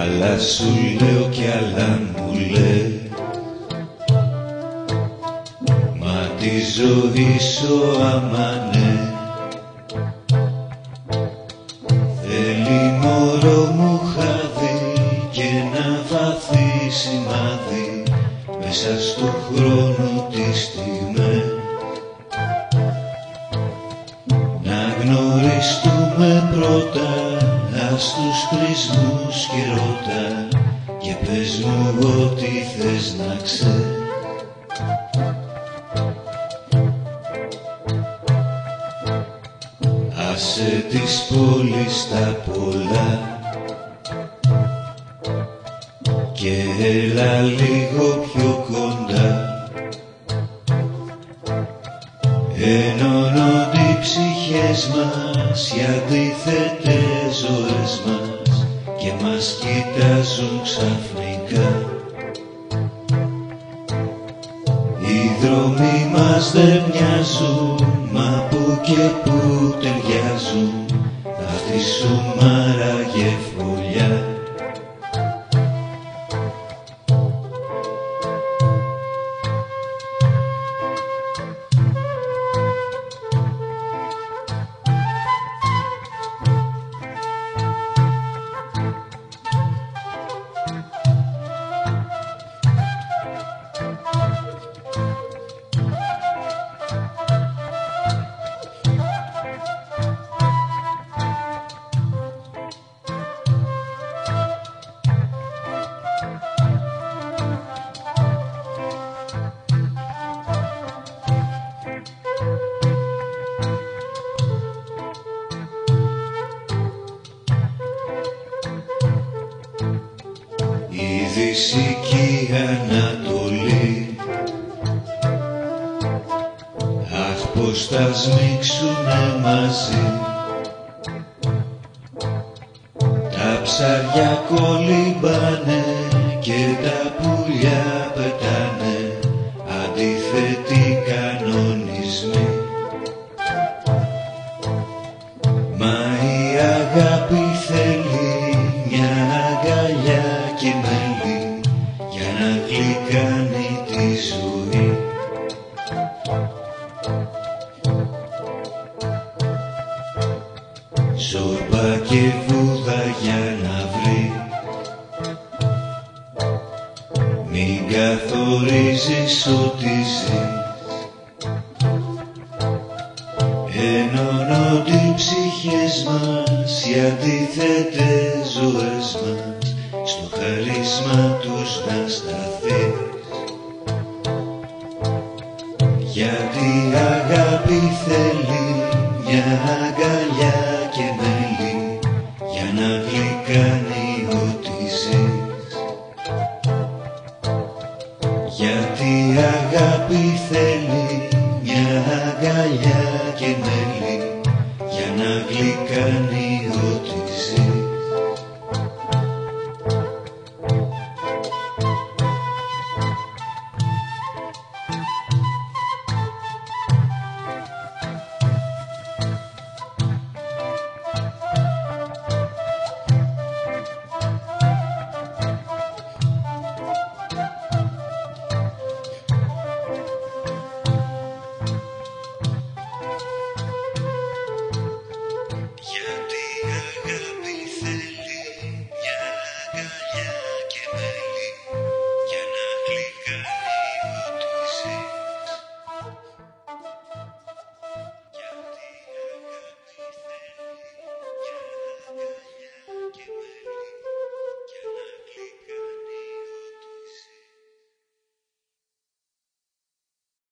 Άλλα σου λέω κι άλλα μου λέει Μα τη ζωή σου αμανέ Θέλει μωρό μου χάδι και ένα βαθύ σημάδι μέσα στο χρόνο της στιγμή γνωριστούμε πρώτα ας τους χρησμούς και ρώτα και πες μου ό,τι θες να ξέρεις Άσε της πόλης τα πολλά. Και έλα λίγο πιο κοντά. Ενώνονται οι ψυχές μας οι αντίθετες ζωές μας και μας κοιτάζουν ξαφνικά. Οι δρόμοι μας δεν μοιάζουν μα που και Η Δύση και η Ανατολή. Αχ πως τα σμίξουνε μαζί. Τα ψάρια κολυμπάνε και τα πουλιά πετάνε να γλυκάνει τη ζωή. Σόρπα και βούδα για να βρει. Μην καθορίζεις ό,τι ζεις. Ενώνονται οι ψυχές μας οι αντίθετες ζωές μας. στο χαρίσμα τους να σταθείς. Γιατί η αγάπη θέλει μια αγκαλιά και μέλη για να γλυκάνει ό,τι ζεις. Γιατί η αγάπη θέλει μια αγκαλιά και μέλη για να γλυκάνει ό,τι